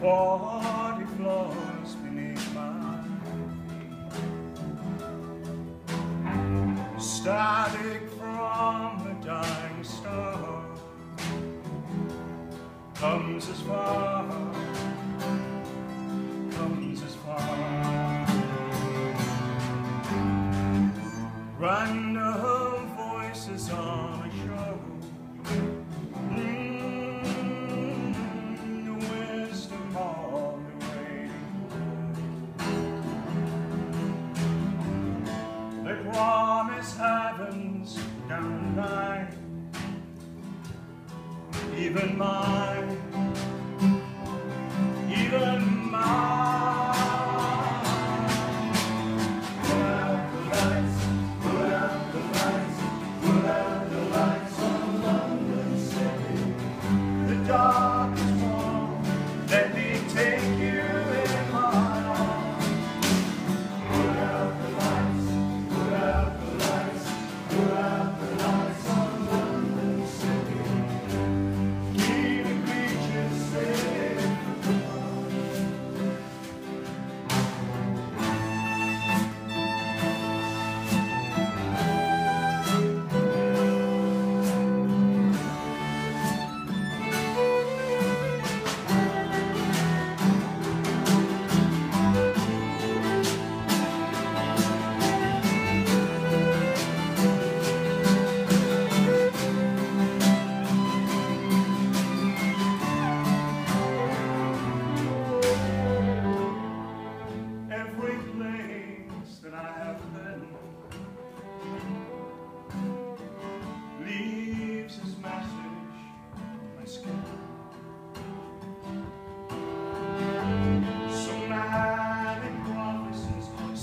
body floors beneath my feet. Static from the dying star comes as far, comes as far. Random voices on mine, even mine, even mine. Put out the lights, put out the lights, put out the lights on London City. The dark.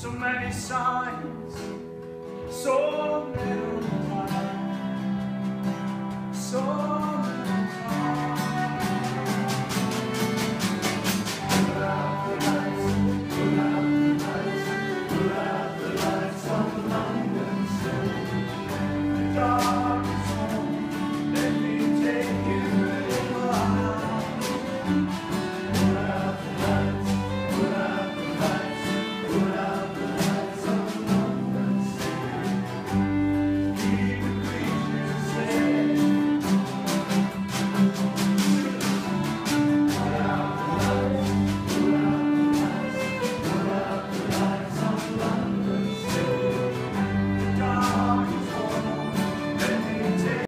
so many signs, so little time, so